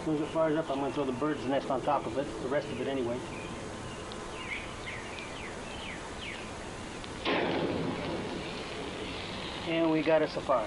As soon as it fires up, I'm going to throw the bird's nest on top of it, the rest of it anyway. And we got us a fire.